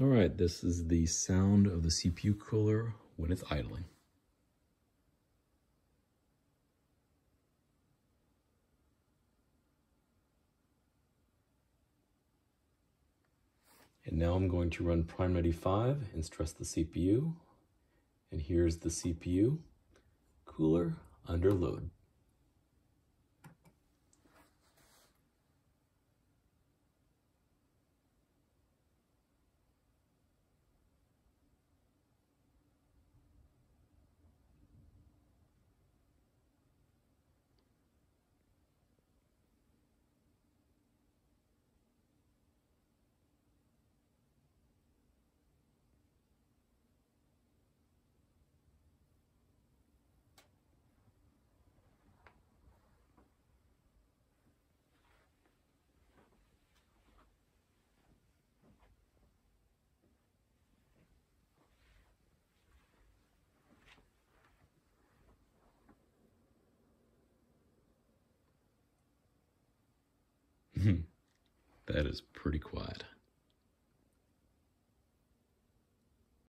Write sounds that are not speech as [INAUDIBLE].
All right, this is the sound of the CPU cooler when it's idling. And now I'm going to run Prime95 and stress the CPU. And here's the CPU cooler under load. [LAUGHS] that is pretty quiet.